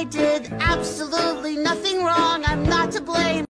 I did absolutely nothing wrong. I'm not to blame.